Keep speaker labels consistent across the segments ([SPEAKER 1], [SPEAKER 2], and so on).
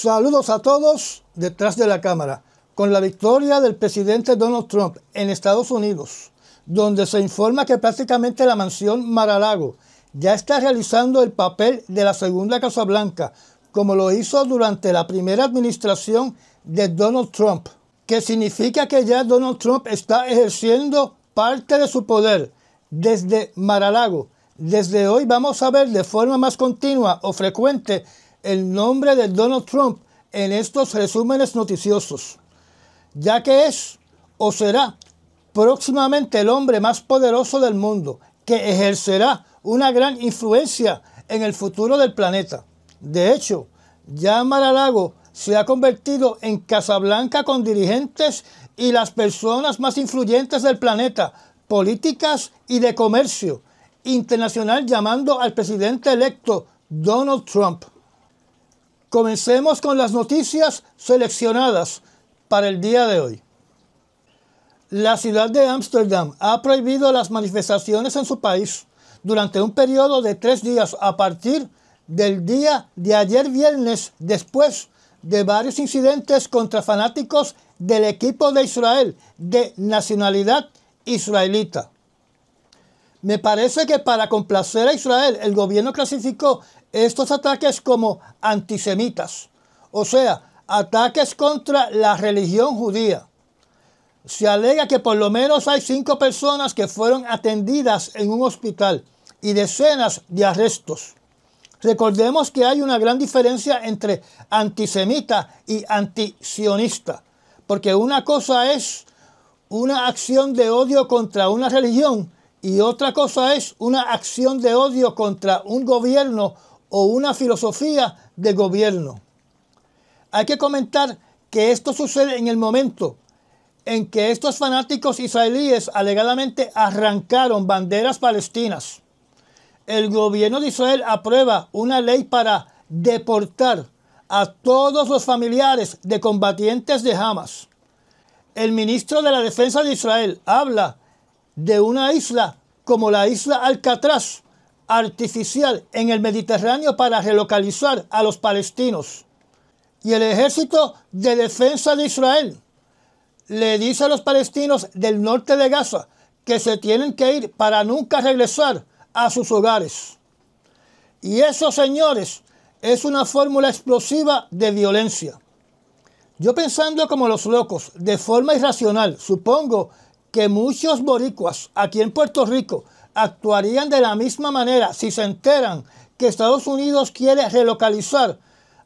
[SPEAKER 1] Saludos a todos detrás de la cámara. Con la victoria del presidente Donald Trump en Estados Unidos, donde se informa que prácticamente la mansión Maralago ya está realizando el papel de la segunda Casa Blanca, como lo hizo durante la primera administración de Donald Trump, que significa que ya Donald Trump está ejerciendo parte de su poder desde Maralago. Desde hoy vamos a ver de forma más continua o frecuente el nombre de Donald Trump en estos resúmenes noticiosos, ya que es o será próximamente el hombre más poderoso del mundo, que ejercerá una gran influencia en el futuro del planeta. De hecho, ya Mar-a-Lago se ha convertido en Casablanca con dirigentes y las personas más influyentes del planeta, políticas y de comercio internacional llamando al presidente electo Donald Trump. Comencemos con las noticias seleccionadas para el día de hoy. La ciudad de Ámsterdam ha prohibido las manifestaciones en su país durante un periodo de tres días a partir del día de ayer viernes después de varios incidentes contra fanáticos del equipo de Israel de nacionalidad israelita. Me parece que para complacer a Israel el gobierno clasificó estos ataques como antisemitas, o sea, ataques contra la religión judía. Se alega que por lo menos hay cinco personas que fueron atendidas en un hospital y decenas de arrestos. Recordemos que hay una gran diferencia entre antisemita y antisionista, porque una cosa es una acción de odio contra una religión y otra cosa es una acción de odio contra un gobierno o una filosofía de gobierno. Hay que comentar que esto sucede en el momento en que estos fanáticos israelíes alegadamente arrancaron banderas palestinas. El gobierno de Israel aprueba una ley para deportar a todos los familiares de combatientes de Hamas. El ministro de la Defensa de Israel habla de una isla como la isla Alcatraz, artificial en el Mediterráneo para relocalizar a los palestinos. Y el ejército de defensa de Israel le dice a los palestinos del norte de Gaza que se tienen que ir para nunca regresar a sus hogares. Y eso, señores, es una fórmula explosiva de violencia. Yo pensando como los locos, de forma irracional, supongo que muchos boricuas aquí en Puerto Rico actuarían de la misma manera si se enteran que Estados Unidos quiere relocalizar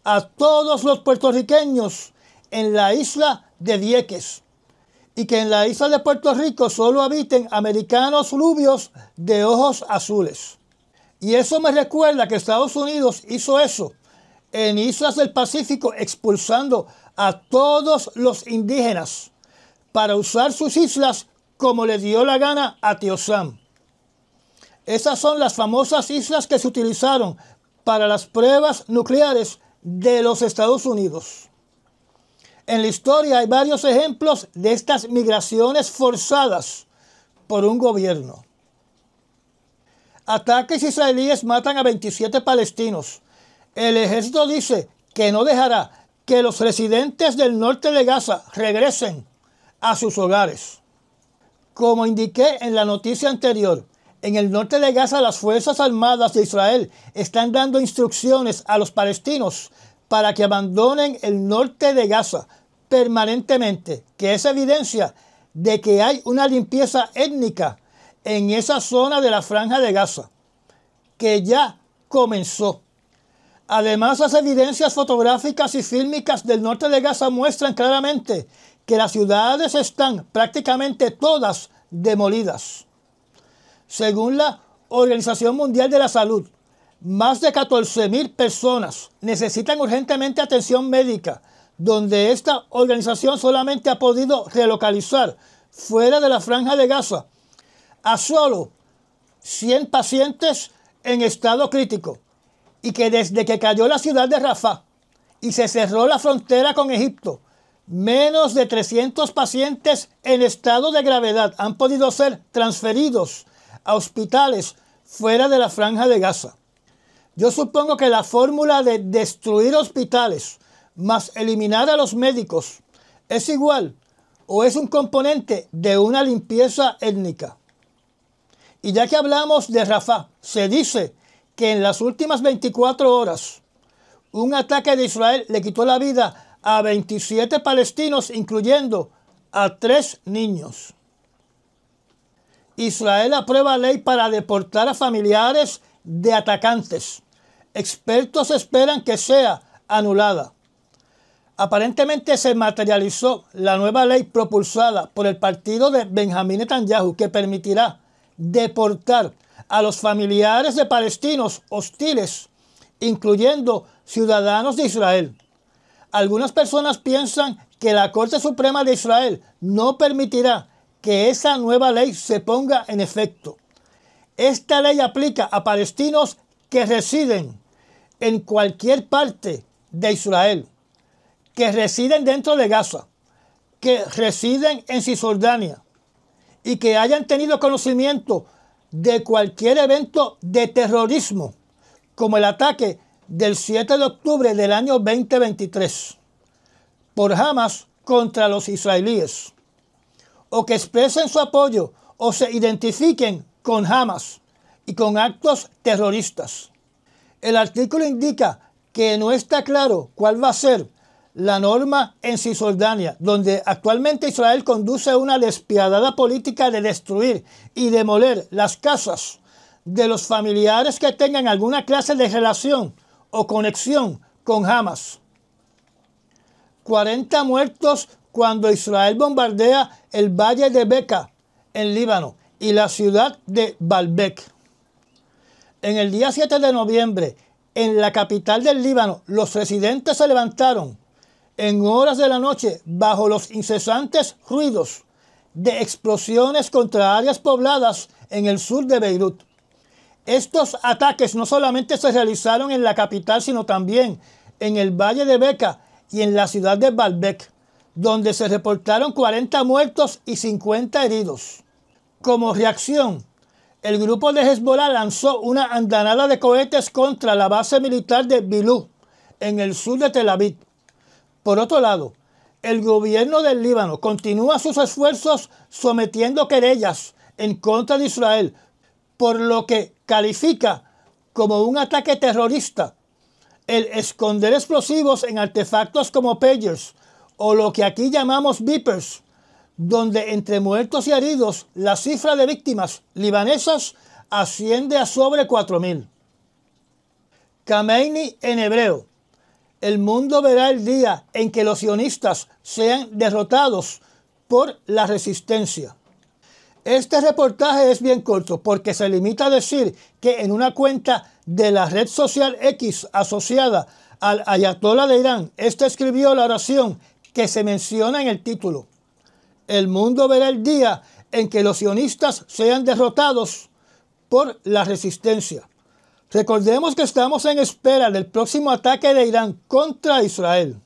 [SPEAKER 1] a todos los puertorriqueños en la isla de Vieques y que en la isla de Puerto Rico solo habiten americanos rubios de ojos azules. Y eso me recuerda que Estados Unidos hizo eso en islas del Pacífico expulsando a todos los indígenas para usar sus islas como le dio la gana a Tío Sam. Esas son las famosas islas que se utilizaron para las pruebas nucleares de los Estados Unidos. En la historia hay varios ejemplos de estas migraciones forzadas por un gobierno. Ataques israelíes matan a 27 palestinos. El ejército dice que no dejará que los residentes del norte de Gaza regresen a sus hogares. Como indiqué en la noticia anterior, en el norte de Gaza las Fuerzas Armadas de Israel están dando instrucciones a los palestinos para que abandonen el norte de Gaza permanentemente, que es evidencia de que hay una limpieza étnica en esa zona de la franja de Gaza, que ya comenzó. Además, las evidencias fotográficas y fílmicas del norte de Gaza muestran claramente que las ciudades están prácticamente todas demolidas. Según la Organización Mundial de la Salud, más de 14.000 personas necesitan urgentemente atención médica, donde esta organización solamente ha podido relocalizar fuera de la franja de Gaza a solo 100 pacientes en estado crítico y que desde que cayó la ciudad de Rafah y se cerró la frontera con Egipto, menos de 300 pacientes en estado de gravedad han podido ser transferidos a hospitales fuera de la franja de Gaza. Yo supongo que la fórmula de destruir hospitales más eliminar a los médicos es igual o es un componente de una limpieza étnica. Y ya que hablamos de Rafah, se dice que en las últimas 24 horas un ataque de Israel le quitó la vida a 27 palestinos, incluyendo a tres niños. Israel aprueba ley para deportar a familiares de atacantes. Expertos esperan que sea anulada. Aparentemente se materializó la nueva ley propulsada por el partido de Benjamín Netanyahu que permitirá deportar a los familiares de palestinos hostiles, incluyendo ciudadanos de Israel. Algunas personas piensan que la Corte Suprema de Israel no permitirá que esa nueva ley se ponga en efecto. Esta ley aplica a palestinos que residen en cualquier parte de Israel, que residen dentro de Gaza, que residen en Cisjordania y que hayan tenido conocimiento de cualquier evento de terrorismo, como el ataque del 7 de octubre del año 2023 por Hamas contra los israelíes, o que expresen su apoyo o se identifiquen con Hamas y con actos terroristas. El artículo indica que no está claro cuál va a ser la norma en Cisjordania, donde actualmente Israel conduce una despiadada política de destruir y demoler las casas de los familiares que tengan alguna clase de relación o conexión con Hamas. 40 muertos cuando Israel bombardea el valle de Beca en Líbano y la ciudad de Baalbek. En el día 7 de noviembre, en la capital del Líbano, los residentes se levantaron en horas de la noche bajo los incesantes ruidos de explosiones contra áreas pobladas en el sur de Beirut. Estos ataques no solamente se realizaron en la capital, sino también en el valle de Beca y en la ciudad de Baalbek, donde se reportaron 40 muertos y 50 heridos. Como reacción, el grupo de Hezbollah lanzó una andanada de cohetes contra la base militar de Bilú, en el sur de Tel Aviv. Por otro lado, el gobierno del Líbano continúa sus esfuerzos sometiendo querellas en contra de Israel, por lo que califica como un ataque terrorista el esconder explosivos en artefactos como pagers o lo que aquí llamamos beepers, donde entre muertos y heridos la cifra de víctimas libanesas asciende a sobre 4.000. Khamenei en hebreo. El mundo verá el día en que los sionistas sean derrotados por la resistencia. Este reportaje es bien corto porque se limita a decir que en una cuenta de la red social X asociada al Ayatollah de Irán, este escribió la oración que se menciona en el título. El mundo verá el día en que los sionistas sean derrotados por la resistencia. Recordemos que estamos en espera del próximo ataque de Irán contra Israel.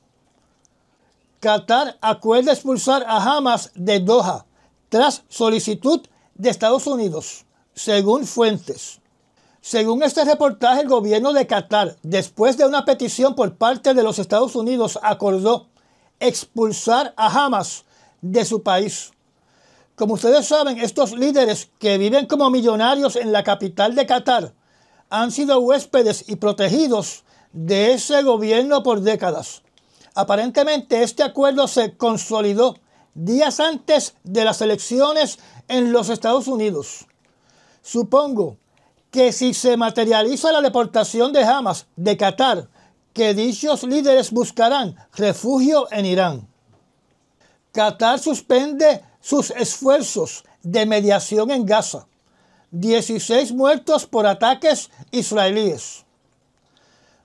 [SPEAKER 1] Qatar acuerda expulsar a Hamas de Doha tras solicitud de Estados Unidos, según fuentes. Según este reportaje, el gobierno de Qatar, después de una petición por parte de los Estados Unidos, acordó expulsar a Hamas de su país. Como ustedes saben, estos líderes que viven como millonarios en la capital de Qatar han sido huéspedes y protegidos de ese gobierno por décadas. Aparentemente este acuerdo se consolidó días antes de las elecciones en los Estados Unidos. Supongo que si se materializa la deportación de Hamas de Qatar, que dichos líderes buscarán refugio en Irán. Qatar suspende sus esfuerzos de mediación en Gaza. 16 muertos por ataques israelíes.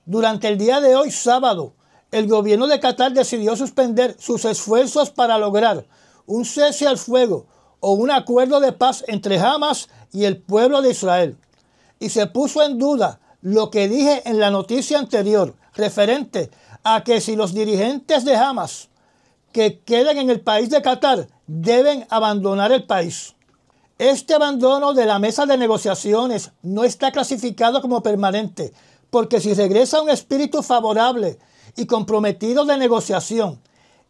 [SPEAKER 1] Durante el día de hoy, sábado, el gobierno de Qatar decidió suspender sus esfuerzos para lograr un cese al fuego o un acuerdo de paz entre Hamas y el pueblo de Israel. Y se puso en duda lo que dije en la noticia anterior referente a que si los dirigentes de Hamas que queden en el país de Qatar deben abandonar el país. Este abandono de la mesa de negociaciones no está clasificado como permanente, porque si regresa un espíritu favorable y comprometido de negociación.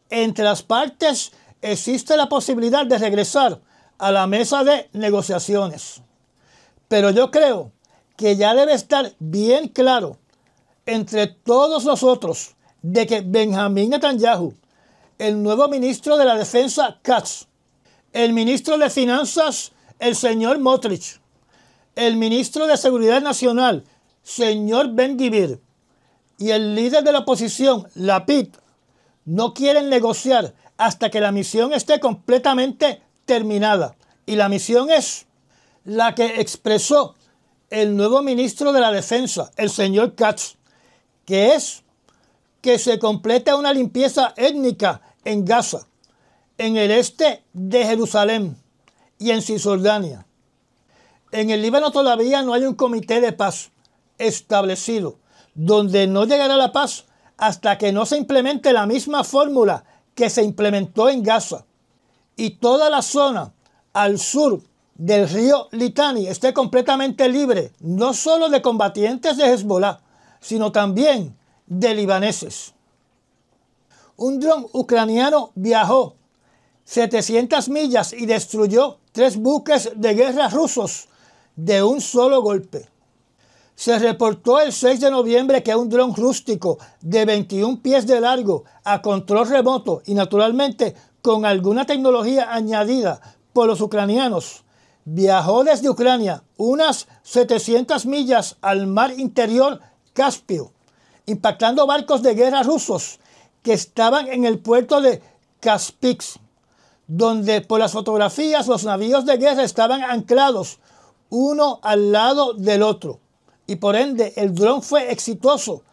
[SPEAKER 1] Entre las partes existe la posibilidad de regresar a la mesa de negociaciones. Pero yo creo que ya debe estar bien claro entre todos nosotros de que Benjamín Netanyahu, el nuevo ministro de la Defensa Katz, el ministro de Finanzas, el señor Motrich, el ministro de Seguridad Nacional, señor Ben Gibir, y el líder de la oposición, Lapid, no quieren negociar hasta que la misión esté completamente terminada. Y la misión es la que expresó el nuevo ministro de la Defensa, el señor Katz, que es que se complete una limpieza étnica en Gaza, en el este de Jerusalén y en Cisjordania. En el Líbano todavía no hay un comité de paz establecido, donde no llegará la paz hasta que no se implemente la misma fórmula que se implementó en Gaza y toda la zona al sur del río Litani esté completamente libre, no solo de combatientes de Hezbollah, sino también de libaneses. Un dron ucraniano viajó 700 millas y destruyó tres buques de guerra rusos de un solo golpe. Se reportó el 6 de noviembre que un dron rústico de 21 pies de largo a control remoto y naturalmente con alguna tecnología añadida por los ucranianos viajó desde Ucrania unas 700 millas al mar interior Caspio, impactando barcos de guerra rusos que estaban en el puerto de Kaspix, donde por las fotografías los navíos de guerra estaban anclados uno al lado del otro. Y por ende el dron fue exitoso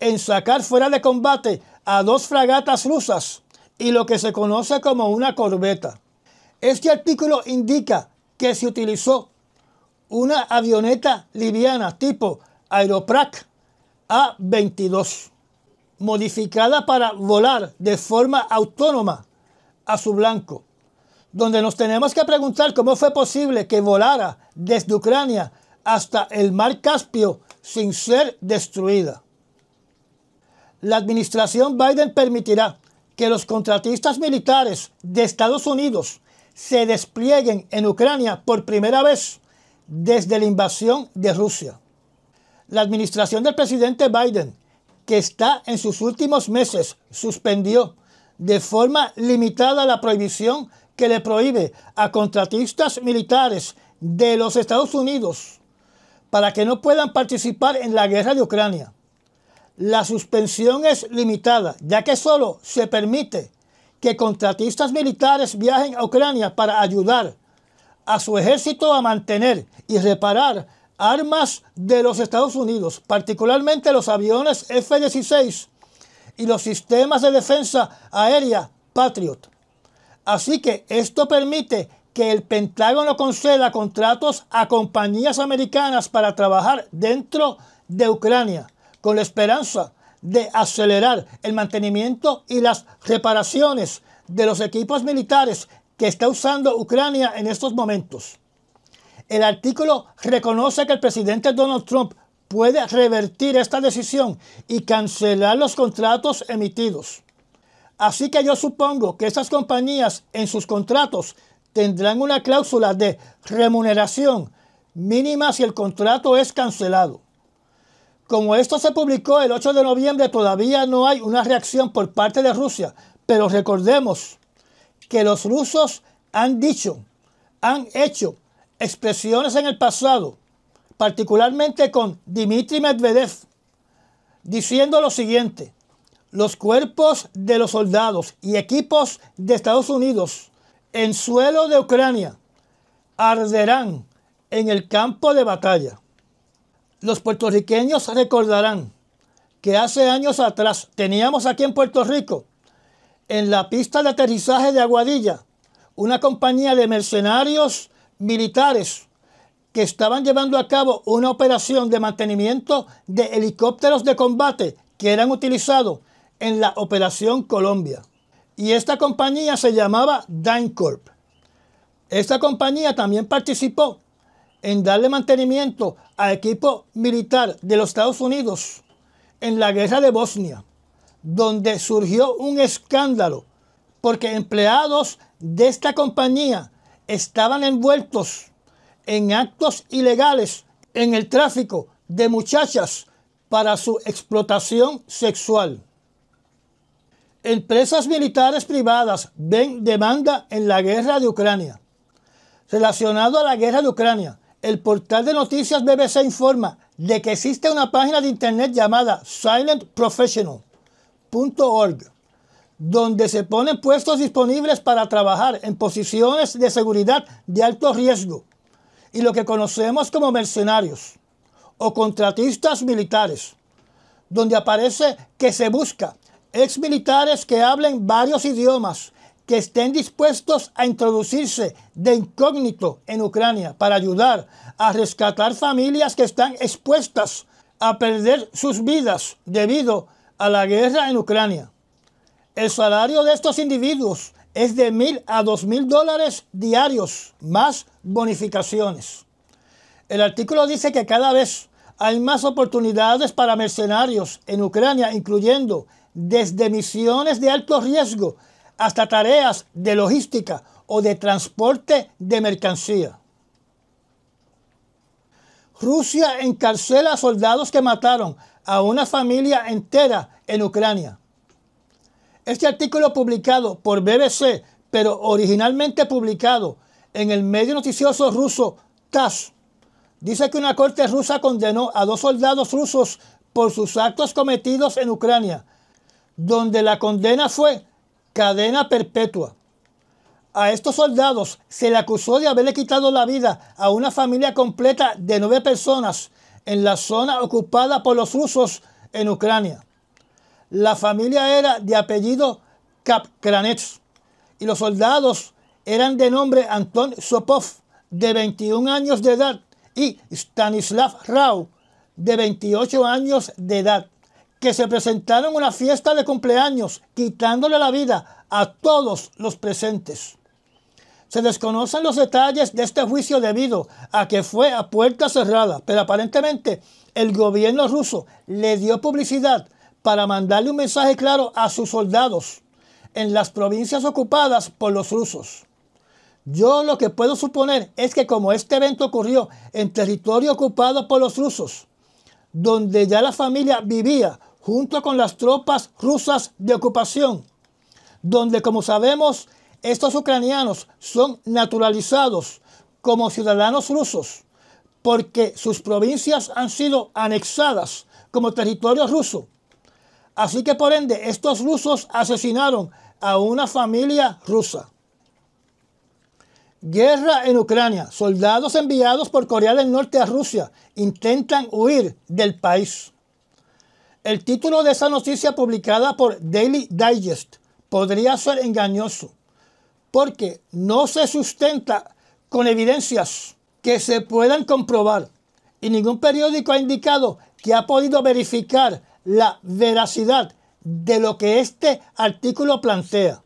[SPEAKER 1] en sacar fuera de combate a dos fragatas rusas y lo que se conoce como una corbeta. Este artículo indica que se utilizó una avioneta liviana tipo Aeroprac A-22, modificada para volar de forma autónoma a su blanco, donde nos tenemos que preguntar cómo fue posible que volara desde Ucrania hasta el mar Caspio sin ser destruida. La administración Biden permitirá que los contratistas militares de Estados Unidos se desplieguen en Ucrania por primera vez desde la invasión de Rusia. La administración del presidente Biden, que está en sus últimos meses, suspendió de forma limitada la prohibición que le prohíbe a contratistas militares de los Estados Unidos para que no puedan participar en la guerra de Ucrania. La suspensión es limitada, ya que solo se permite que contratistas militares viajen a Ucrania para ayudar a su ejército a mantener y reparar armas de los Estados Unidos, particularmente los aviones F-16 y los sistemas de defensa aérea Patriot. Así que esto permite que el Pentágono conceda contratos a compañías americanas para trabajar dentro de Ucrania, con la esperanza de acelerar el mantenimiento y las reparaciones de los equipos militares que está usando Ucrania en estos momentos. El artículo reconoce que el presidente Donald Trump puede revertir esta decisión y cancelar los contratos emitidos. Así que yo supongo que esas compañías en sus contratos tendrán una cláusula de remuneración mínima si el contrato es cancelado. Como esto se publicó el 8 de noviembre, todavía no hay una reacción por parte de Rusia, pero recordemos que los rusos han dicho, han hecho expresiones en el pasado, particularmente con Dmitry Medvedev, diciendo lo siguiente, los cuerpos de los soldados y equipos de Estados Unidos en suelo de Ucrania arderán en el campo de batalla. Los puertorriqueños recordarán que hace años atrás teníamos aquí en Puerto Rico, en la pista de aterrizaje de Aguadilla, una compañía de mercenarios militares que estaban llevando a cabo una operación de mantenimiento de helicópteros de combate que eran utilizados en la Operación Colombia. Y esta compañía se llamaba DynCorp. Esta compañía también participó en darle mantenimiento a equipo militar de los Estados Unidos en la guerra de Bosnia, donde surgió un escándalo porque empleados de esta compañía estaban envueltos en actos ilegales en el tráfico de muchachas para su explotación sexual. Empresas militares privadas ven demanda en la guerra de Ucrania. Relacionado a la guerra de Ucrania, el portal de noticias BBC informa de que existe una página de internet llamada silentprofessional.org, donde se ponen puestos disponibles para trabajar en posiciones de seguridad de alto riesgo y lo que conocemos como mercenarios o contratistas militares, donde aparece que se busca ex militares que hablen varios idiomas, que estén dispuestos a introducirse de incógnito en Ucrania para ayudar a rescatar familias que están expuestas a perder sus vidas debido a la guerra en Ucrania. El salario de estos individuos es de mil a dos mil dólares diarios, más bonificaciones. El artículo dice que cada vez hay más oportunidades para mercenarios en Ucrania, incluyendo desde misiones de alto riesgo hasta tareas de logística o de transporte de mercancía. Rusia encarcela a soldados que mataron a una familia entera en Ucrania. Este artículo publicado por BBC, pero originalmente publicado en el medio noticioso ruso TASS, dice que una corte rusa condenó a dos soldados rusos por sus actos cometidos en Ucrania, donde la condena fue cadena perpetua. A estos soldados se le acusó de haberle quitado la vida a una familia completa de nueve personas en la zona ocupada por los rusos en Ucrania. La familia era de apellido Kapkranets y los soldados eran de nombre Anton Sopov, de 21 años de edad, y Stanislav Rau, de 28 años de edad que se presentaron en una fiesta de cumpleaños, quitándole la vida a todos los presentes. Se desconocen los detalles de este juicio debido a que fue a puerta cerrada, pero aparentemente el gobierno ruso le dio publicidad para mandarle un mensaje claro a sus soldados en las provincias ocupadas por los rusos. Yo lo que puedo suponer es que como este evento ocurrió en territorio ocupado por los rusos, donde ya la familia vivía junto con las tropas rusas de ocupación, donde como sabemos estos ucranianos son naturalizados como ciudadanos rusos porque sus provincias han sido anexadas como territorio ruso. Así que por ende estos rusos asesinaron a una familia rusa. Guerra en Ucrania. Soldados enviados por Corea del Norte a Rusia intentan huir del país. El título de esa noticia publicada por Daily Digest podría ser engañoso porque no se sustenta con evidencias que se puedan comprobar y ningún periódico ha indicado que ha podido verificar la veracidad de lo que este artículo plantea.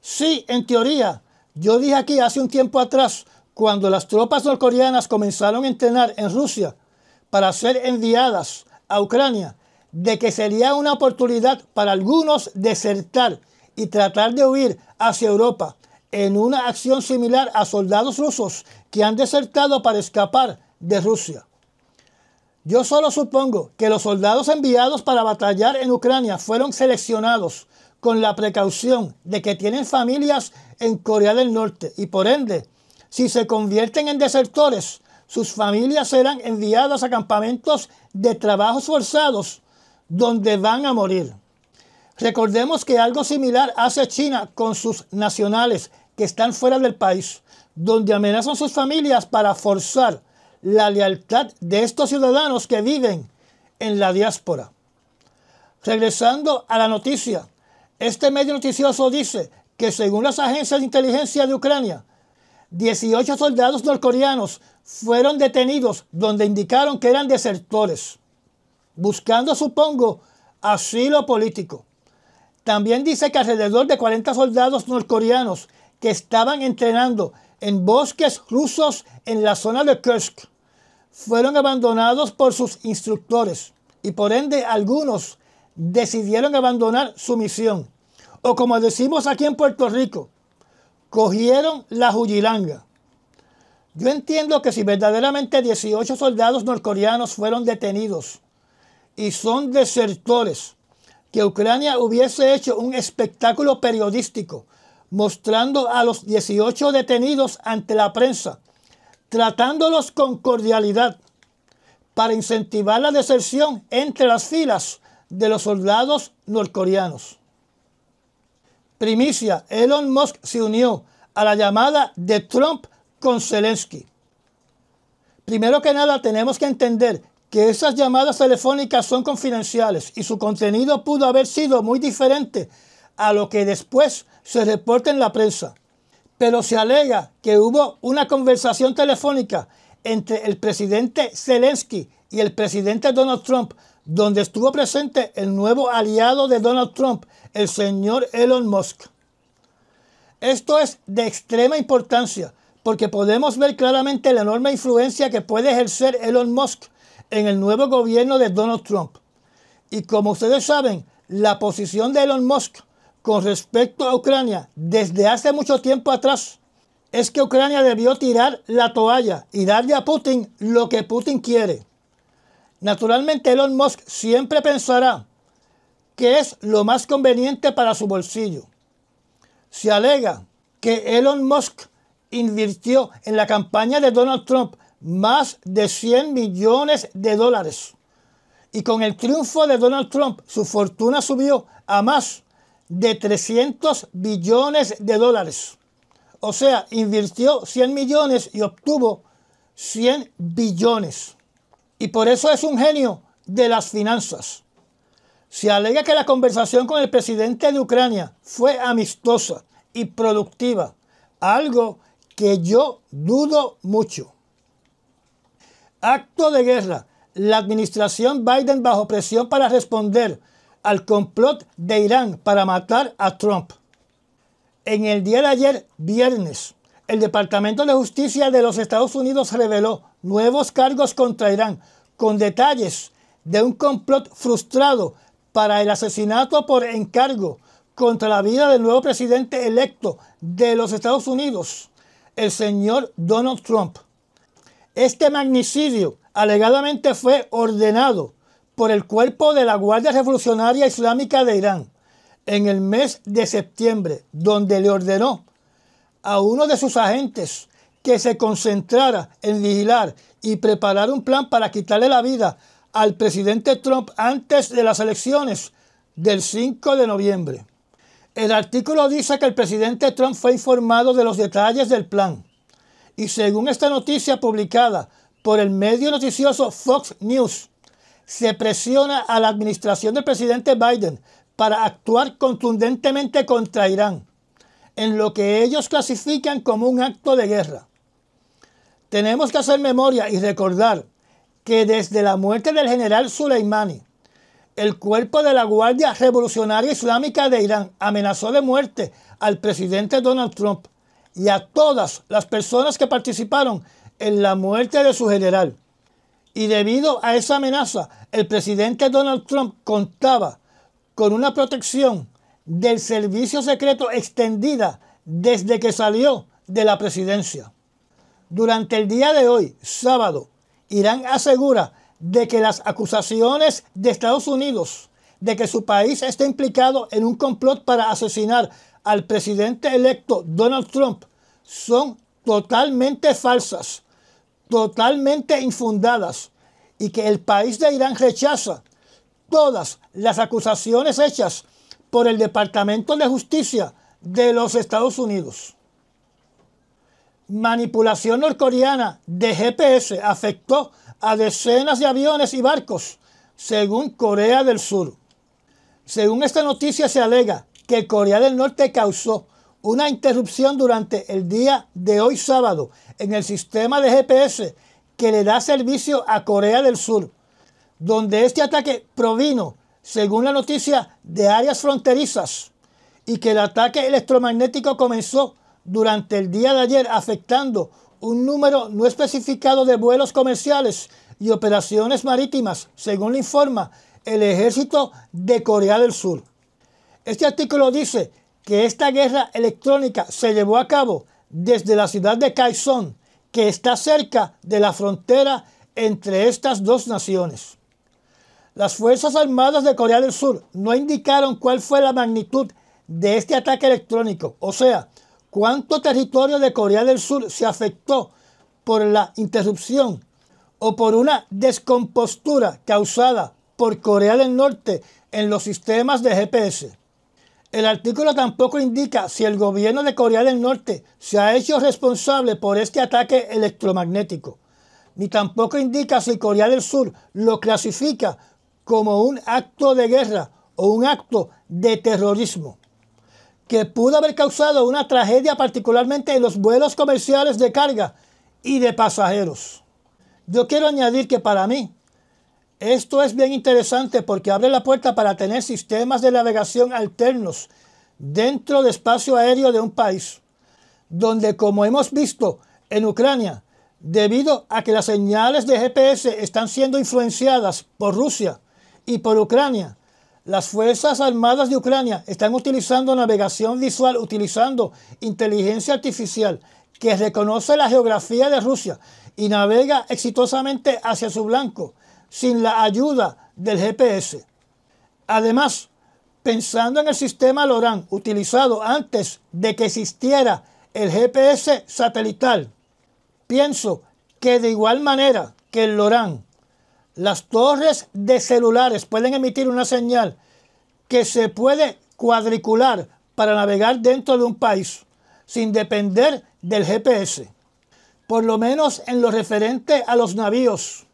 [SPEAKER 1] Sí, en teoría, yo dije aquí hace un tiempo atrás, cuando las tropas norcoreanas comenzaron a entrenar en Rusia para ser enviadas a Ucrania, de que sería una oportunidad para algunos desertar y tratar de huir hacia Europa en una acción similar a soldados rusos que han desertado para escapar de Rusia. Yo solo supongo que los soldados enviados para batallar en Ucrania fueron seleccionados con la precaución de que tienen familias en Corea del Norte y por ende, si se convierten en desertores, sus familias serán enviadas a campamentos de trabajos forzados donde van a morir. Recordemos que algo similar hace China con sus nacionales que están fuera del país, donde amenazan sus familias para forzar la lealtad de estos ciudadanos que viven en la diáspora. Regresando a la noticia, este medio noticioso dice que según las agencias de inteligencia de Ucrania, 18 soldados norcoreanos fueron detenidos donde indicaron que eran desertores buscando, supongo, asilo político. También dice que alrededor de 40 soldados norcoreanos que estaban entrenando en bosques rusos en la zona de Kursk fueron abandonados por sus instructores y por ende algunos decidieron abandonar su misión. O como decimos aquí en Puerto Rico, cogieron la juyilanga. Yo entiendo que si verdaderamente 18 soldados norcoreanos fueron detenidos y son desertores, que Ucrania hubiese hecho un espectáculo periodístico mostrando a los 18 detenidos ante la prensa, tratándolos con cordialidad para incentivar la deserción entre las filas de los soldados norcoreanos. Primicia, Elon Musk se unió a la llamada de Trump con Zelensky. Primero que nada tenemos que entender que esas llamadas telefónicas son confidenciales y su contenido pudo haber sido muy diferente a lo que después se reporta en la prensa. Pero se alega que hubo una conversación telefónica entre el presidente Zelensky y el presidente Donald Trump, donde estuvo presente el nuevo aliado de Donald Trump, el señor Elon Musk. Esto es de extrema importancia porque podemos ver claramente la enorme influencia que puede ejercer Elon Musk en el nuevo gobierno de Donald Trump. Y como ustedes saben, la posición de Elon Musk con respecto a Ucrania desde hace mucho tiempo atrás es que Ucrania debió tirar la toalla y darle a Putin lo que Putin quiere. Naturalmente Elon Musk siempre pensará que es lo más conveniente para su bolsillo. Se alega que Elon Musk invirtió en la campaña de Donald Trump más de 100 millones de dólares. Y con el triunfo de Donald Trump, su fortuna subió a más de 300 billones de dólares. O sea, invirtió 100 millones y obtuvo 100 billones. Y por eso es un genio de las finanzas. Se alega que la conversación con el presidente de Ucrania fue amistosa y productiva, algo que yo dudo mucho. Acto de guerra. La administración Biden bajo presión para responder al complot de Irán para matar a Trump. En el día de ayer, viernes, el Departamento de Justicia de los Estados Unidos reveló nuevos cargos contra Irán con detalles de un complot frustrado para el asesinato por encargo contra la vida del nuevo presidente electo de los Estados Unidos, el señor Donald Trump. Este magnicidio alegadamente fue ordenado por el cuerpo de la Guardia Revolucionaria Islámica de Irán en el mes de septiembre, donde le ordenó a uno de sus agentes que se concentrara en vigilar y preparar un plan para quitarle la vida al presidente Trump antes de las elecciones del 5 de noviembre. El artículo dice que el presidente Trump fue informado de los detalles del plan. Y según esta noticia publicada por el medio noticioso Fox News, se presiona a la administración del presidente Biden para actuar contundentemente contra Irán, en lo que ellos clasifican como un acto de guerra. Tenemos que hacer memoria y recordar que desde la muerte del general Soleimani, el cuerpo de la Guardia Revolucionaria Islámica de Irán amenazó de muerte al presidente Donald Trump y a todas las personas que participaron en la muerte de su general. Y debido a esa amenaza, el presidente Donald Trump contaba con una protección del servicio secreto extendida desde que salió de la presidencia. Durante el día de hoy, sábado, Irán asegura de que las acusaciones de Estados Unidos de que su país está implicado en un complot para asesinar al presidente electo Donald Trump son totalmente falsas, totalmente infundadas y que el país de Irán rechaza todas las acusaciones hechas por el Departamento de Justicia de los Estados Unidos. Manipulación norcoreana de GPS afectó a decenas de aviones y barcos, según Corea del Sur. Según esta noticia se alega que Corea del Norte causó una interrupción durante el día de hoy sábado en el sistema de GPS que le da servicio a Corea del Sur, donde este ataque provino, según la noticia, de áreas fronterizas y que el ataque electromagnético comenzó durante el día de ayer afectando un número no especificado de vuelos comerciales y operaciones marítimas, según le informa el ejército de Corea del Sur. Este artículo dice que esta guerra electrónica se llevó a cabo desde la ciudad de Kaesong, que está cerca de la frontera entre estas dos naciones. Las Fuerzas Armadas de Corea del Sur no indicaron cuál fue la magnitud de este ataque electrónico, o sea, cuánto territorio de Corea del Sur se afectó por la interrupción o por una descompostura causada por Corea del Norte en los sistemas de GPS. El artículo tampoco indica si el gobierno de Corea del Norte se ha hecho responsable por este ataque electromagnético, ni tampoco indica si Corea del Sur lo clasifica como un acto de guerra o un acto de terrorismo, que pudo haber causado una tragedia particularmente en los vuelos comerciales de carga y de pasajeros. Yo quiero añadir que para mí esto es bien interesante porque abre la puerta para tener sistemas de navegación alternos dentro del espacio aéreo de un país, donde como hemos visto en Ucrania, debido a que las señales de GPS están siendo influenciadas por Rusia y por Ucrania, las Fuerzas Armadas de Ucrania están utilizando navegación visual utilizando inteligencia artificial que reconoce la geografía de Rusia y navega exitosamente hacia su blanco sin la ayuda del GPS. Además, pensando en el sistema LORAN utilizado antes de que existiera el GPS satelital, pienso que de igual manera que el LORAN, las torres de celulares pueden emitir una señal que se puede cuadricular para navegar dentro de un país sin depender del GPS, por lo menos en lo referente a los navíos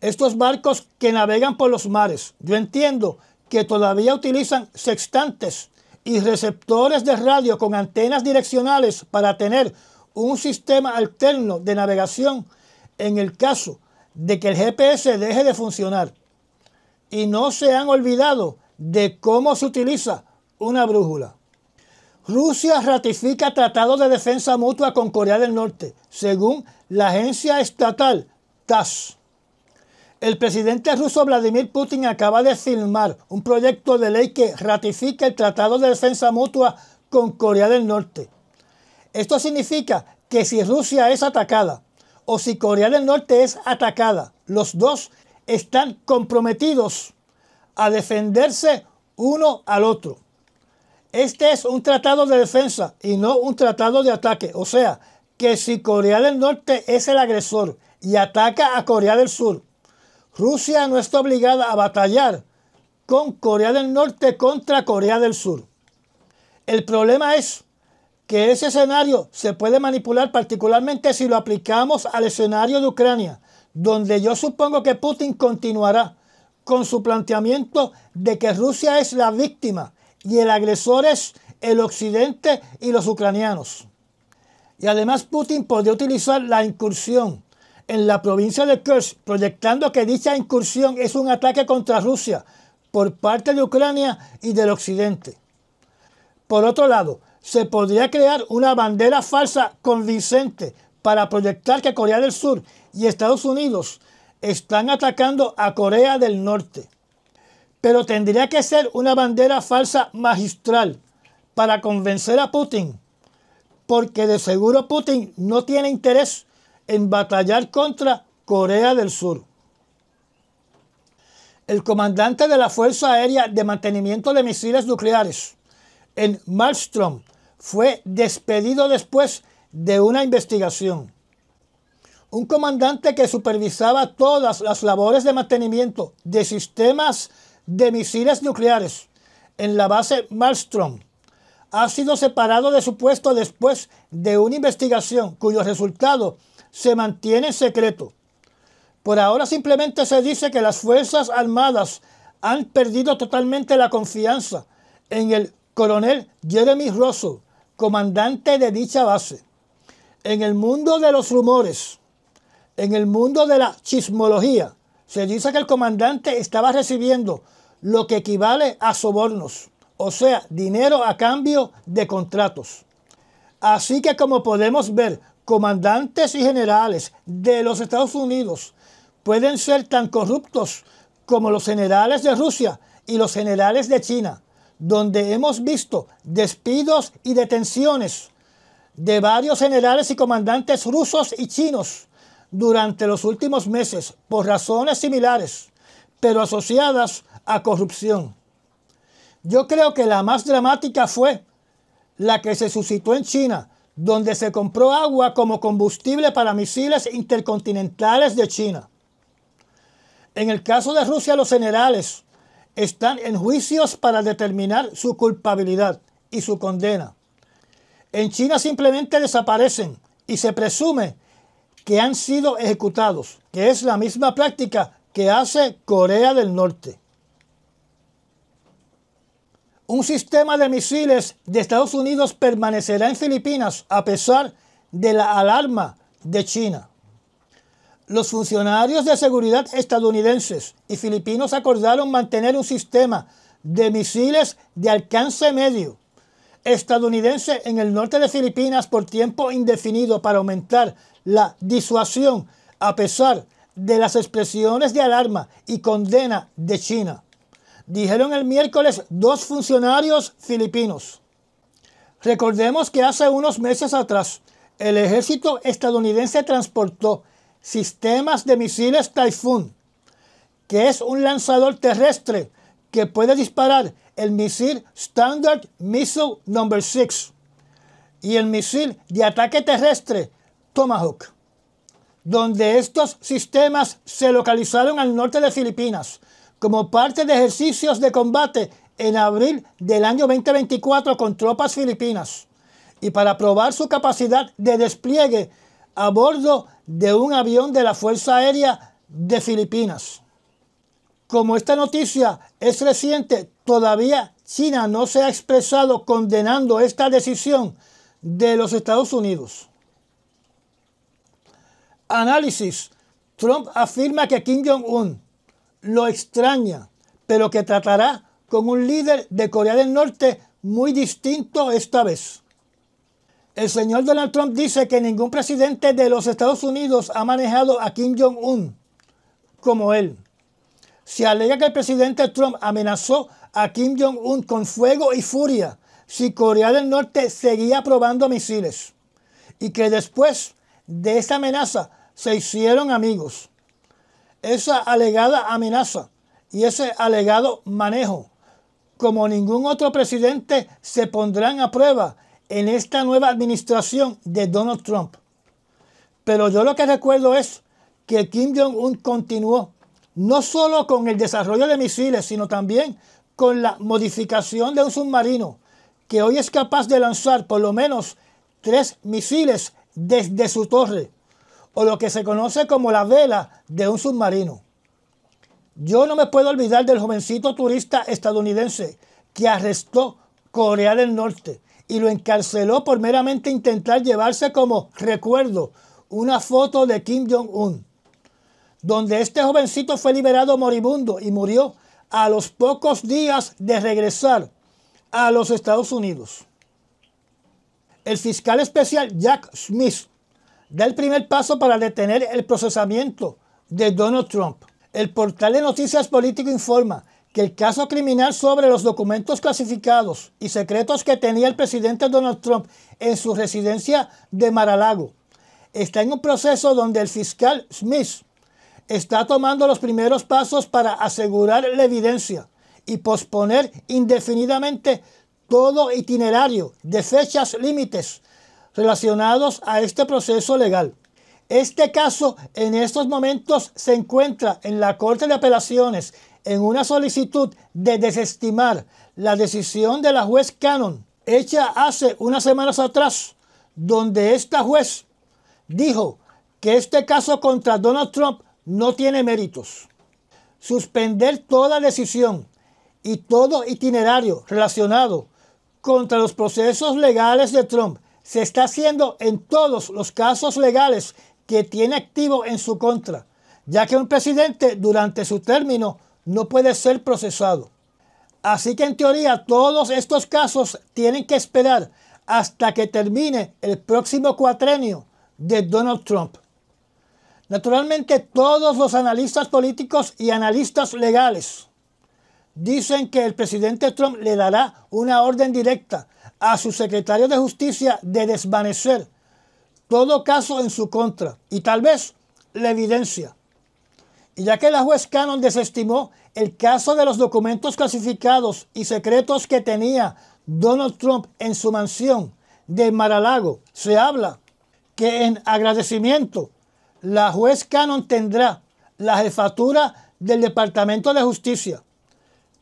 [SPEAKER 1] estos barcos que navegan por los mares. Yo entiendo que todavía utilizan sextantes y receptores de radio con antenas direccionales para tener un sistema alterno de navegación en el caso de que el GPS deje de funcionar. Y no se han olvidado de cómo se utiliza una brújula. Rusia ratifica tratado de defensa mutua con Corea del Norte, según la agencia estatal TASS. El presidente ruso Vladimir Putin acaba de firmar un proyecto de ley que ratifica el Tratado de Defensa Mutua con Corea del Norte. Esto significa que si Rusia es atacada o si Corea del Norte es atacada, los dos están comprometidos a defenderse uno al otro. Este es un tratado de defensa y no un tratado de ataque. O sea, que si Corea del Norte es el agresor y ataca a Corea del Sur, Rusia no está obligada a batallar con Corea del Norte contra Corea del Sur. El problema es que ese escenario se puede manipular particularmente si lo aplicamos al escenario de Ucrania, donde yo supongo que Putin continuará con su planteamiento de que Rusia es la víctima y el agresor es el occidente y los ucranianos. Y además Putin podría utilizar la incursión en la provincia de Kursk, proyectando que dicha incursión es un ataque contra Rusia por parte de Ucrania y del occidente. Por otro lado, se podría crear una bandera falsa convincente para proyectar que Corea del Sur y Estados Unidos están atacando a Corea del Norte. Pero tendría que ser una bandera falsa magistral para convencer a Putin, porque de seguro Putin no tiene interés en batallar contra Corea del Sur. El comandante de la Fuerza Aérea de Mantenimiento de Misiles Nucleares en Malmström fue despedido después de una investigación. Un comandante que supervisaba todas las labores de mantenimiento de sistemas de misiles nucleares en la base Malmström ha sido separado de su puesto después de una investigación cuyo resultado se mantiene secreto. Por ahora simplemente se dice que las Fuerzas Armadas han perdido totalmente la confianza en el coronel Jeremy Russell, comandante de dicha base. En el mundo de los rumores, en el mundo de la chismología, se dice que el comandante estaba recibiendo lo que equivale a sobornos, o sea, dinero a cambio de contratos. Así que como podemos ver, comandantes y generales de los Estados Unidos pueden ser tan corruptos como los generales de Rusia y los generales de China, donde hemos visto despidos y detenciones de varios generales y comandantes rusos y chinos durante los últimos meses por razones similares, pero asociadas a corrupción. Yo creo que la más dramática fue la que se suscitó en China, donde se compró agua como combustible para misiles intercontinentales de China. En el caso de Rusia, los generales están en juicios para determinar su culpabilidad y su condena. En China simplemente desaparecen y se presume que han sido ejecutados, que es la misma práctica que hace Corea del Norte. Un sistema de misiles de Estados Unidos permanecerá en Filipinas a pesar de la alarma de China. Los funcionarios de seguridad estadounidenses y filipinos acordaron mantener un sistema de misiles de alcance medio estadounidense en el norte de Filipinas por tiempo indefinido para aumentar la disuasión a pesar de las expresiones de alarma y condena de China. Dijeron el miércoles dos funcionarios filipinos. Recordemos que hace unos meses atrás el ejército estadounidense transportó sistemas de misiles Typhoon, que es un lanzador terrestre que puede disparar el misil Standard Missile No. 6 y el misil de ataque terrestre Tomahawk, donde estos sistemas se localizaron al norte de Filipinas como parte de ejercicios de combate en abril del año 2024 con tropas filipinas y para probar su capacidad de despliegue a bordo de un avión de la Fuerza Aérea de Filipinas. Como esta noticia es reciente, todavía China no se ha expresado condenando esta decisión de los Estados Unidos. Análisis. Trump afirma que Kim Jong-un lo extraña, pero que tratará con un líder de Corea del Norte muy distinto esta vez. El señor Donald Trump dice que ningún presidente de los Estados Unidos ha manejado a Kim Jong-un como él. Se alega que el presidente Trump amenazó a Kim Jong-un con fuego y furia si Corea del Norte seguía probando misiles y que después de esa amenaza se hicieron amigos. Esa alegada amenaza y ese alegado manejo, como ningún otro presidente, se pondrán a prueba en esta nueva administración de Donald Trump. Pero yo lo que recuerdo es que Kim Jong-un continuó no solo con el desarrollo de misiles, sino también con la modificación de un submarino que hoy es capaz de lanzar por lo menos tres misiles desde su torre, o lo que se conoce como la vela de un submarino. Yo no me puedo olvidar del jovencito turista estadounidense que arrestó Corea del Norte y lo encarceló por meramente intentar llevarse como recuerdo una foto de Kim Jong-un, donde este jovencito fue liberado moribundo y murió a los pocos días de regresar a los Estados Unidos. El fiscal especial Jack Smith da el primer paso para detener el procesamiento de Donald Trump. El portal de noticias político informa que el caso criminal sobre los documentos clasificados y secretos que tenía el presidente Donald Trump en su residencia de Mar-a-Lago está en un proceso donde el fiscal Smith está tomando los primeros pasos para asegurar la evidencia y posponer indefinidamente todo itinerario de fechas límites relacionados a este proceso legal. Este caso en estos momentos se encuentra en la Corte de Apelaciones en una solicitud de desestimar la decisión de la juez Cannon, hecha hace unas semanas atrás, donde esta juez dijo que este caso contra Donald Trump no tiene méritos. Suspender toda decisión y todo itinerario relacionado contra los procesos legales de Trump se está haciendo en todos los casos legales que tiene activo en su contra, ya que un presidente durante su término no puede ser procesado. Así que en teoría todos estos casos tienen que esperar hasta que termine el próximo cuatrenio de Donald Trump. Naturalmente todos los analistas políticos y analistas legales dicen que el presidente Trump le dará una orden directa a su secretario de justicia de desvanecer todo caso en su contra y tal vez la evidencia. Y ya que la juez Cannon desestimó el caso de los documentos clasificados y secretos que tenía Donald Trump en su mansión de Maralago, se habla que en agradecimiento la juez Cannon tendrá la jefatura del Departamento de Justicia.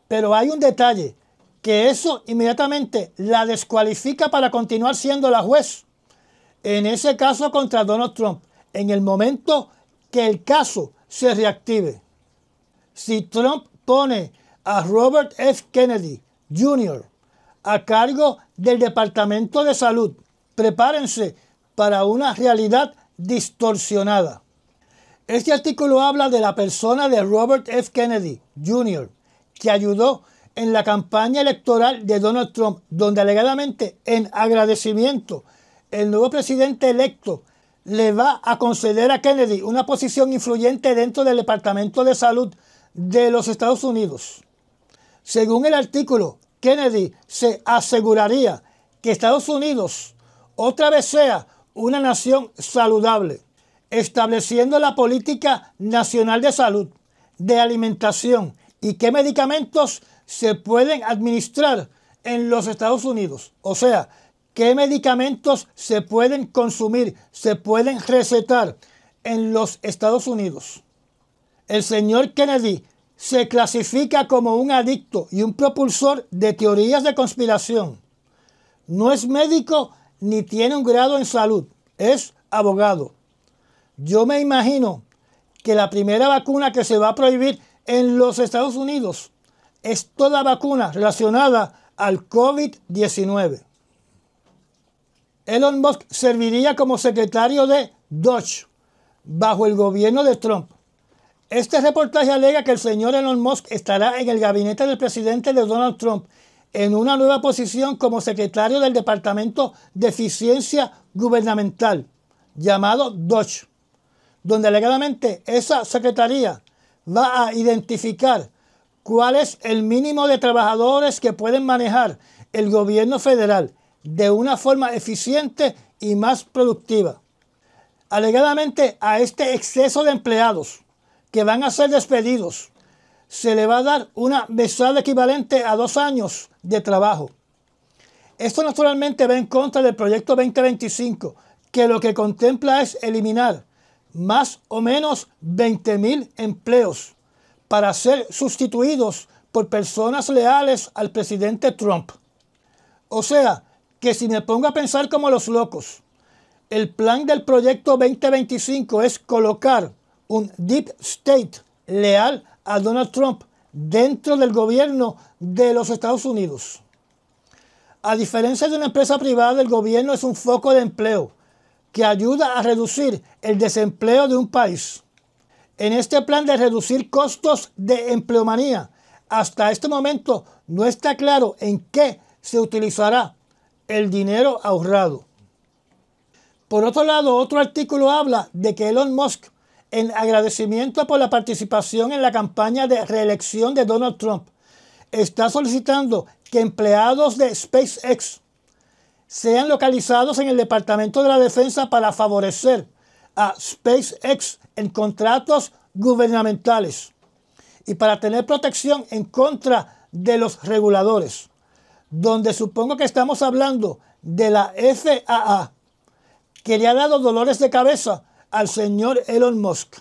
[SPEAKER 1] Pero hay un detalle, que eso inmediatamente la descualifica para continuar siendo la juez. En ese caso contra Donald Trump, en el momento que el caso se reactive. Si Trump pone a Robert F. Kennedy Jr. a cargo del Departamento de Salud, prepárense para una realidad distorsionada. Este artículo habla de la persona de Robert F. Kennedy Jr., que ayudó en la campaña electoral de Donald Trump, donde alegadamente en agradecimiento el nuevo presidente electo le va a conceder a Kennedy una posición influyente dentro del Departamento de Salud de los Estados Unidos. Según el artículo, Kennedy se aseguraría que Estados Unidos otra vez sea una nación saludable, estableciendo la política nacional de salud, de alimentación y qué medicamentos se pueden administrar en los Estados Unidos. O sea, qué medicamentos se pueden consumir, se pueden recetar en los Estados Unidos. El señor Kennedy se clasifica como un adicto y un propulsor de teorías de conspiración. No es médico ni tiene un grado en salud, es abogado. Yo me imagino que la primera vacuna que se va a prohibir en los Estados Unidos es toda vacuna relacionada al COVID-19. Elon Musk serviría como secretario de Dodge bajo el gobierno de Trump. Este reportaje alega que el señor Elon Musk estará en el gabinete del presidente de Donald Trump en una nueva posición como secretario del Departamento de Eficiencia Gubernamental, llamado Dodge, donde alegadamente esa secretaría va a identificar cuál es el mínimo de trabajadores que pueden manejar el gobierno federal de una forma eficiente y más productiva. Alegadamente a este exceso de empleados que van a ser despedidos se le va a dar una mesada equivalente a dos años de trabajo. Esto naturalmente va en contra del proyecto 2025, que lo que contempla es eliminar más o menos 20.000 empleos para ser sustituidos por personas leales al presidente Trump. O sea, que si me pongo a pensar como los locos, el plan del proyecto 2025 es colocar un deep state leal a Donald Trump dentro del gobierno de los Estados Unidos. A diferencia de una empresa privada, el gobierno es un foco de empleo que ayuda a reducir el desempleo de un país. En este plan de reducir costos de empleomanía, hasta este momento no está claro en qué se utilizará el dinero ahorrado. Por otro lado, otro artículo habla de que Elon Musk en agradecimiento por la participación en la campaña de reelección de Donald Trump, está solicitando que empleados de SpaceX sean localizados en el Departamento de la Defensa para favorecer a SpaceX en contratos gubernamentales y para tener protección en contra de los reguladores, donde supongo que estamos hablando de la FAA, que le ha dado dolores de cabeza al señor Elon Musk,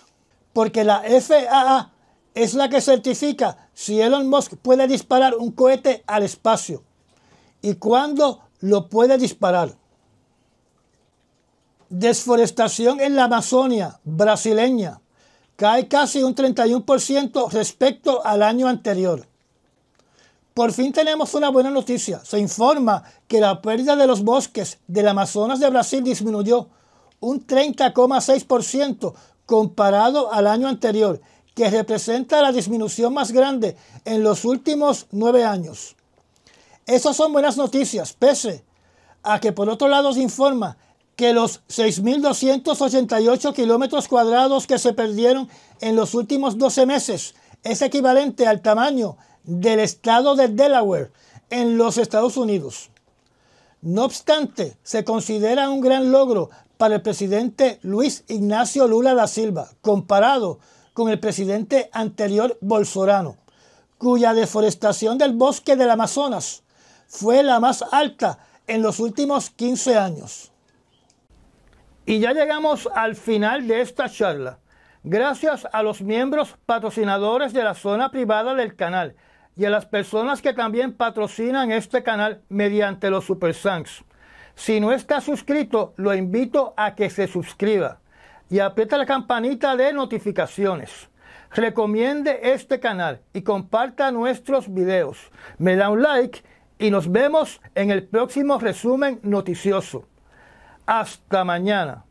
[SPEAKER 1] porque la FAA es la que certifica si Elon Musk puede disparar un cohete al espacio y cuándo lo puede disparar. Desforestación en la Amazonia brasileña cae casi un 31% respecto al año anterior. Por fin tenemos una buena noticia. Se informa que la pérdida de los bosques del Amazonas de Brasil disminuyó un 30,6% comparado al año anterior, que representa la disminución más grande en los últimos nueve años. Esas son buenas noticias, pese a que por otro lado se informa que los 6.288 kilómetros cuadrados que se perdieron en los últimos 12 meses es equivalente al tamaño del estado de Delaware en los Estados Unidos. No obstante, se considera un gran logro para el presidente Luis Ignacio Lula da Silva, comparado con el presidente anterior Bolsonaro, cuya deforestación del bosque del Amazonas fue la más alta en los últimos 15 años. Y ya llegamos al final de esta charla. Gracias a los miembros patrocinadores de la zona privada del canal y a las personas que también patrocinan este canal mediante los Super Thanks. Si no está suscrito, lo invito a que se suscriba y apriete la campanita de notificaciones. Recomiende este canal y comparta nuestros videos. Me da un like y nos vemos en el próximo resumen noticioso. Hasta mañana.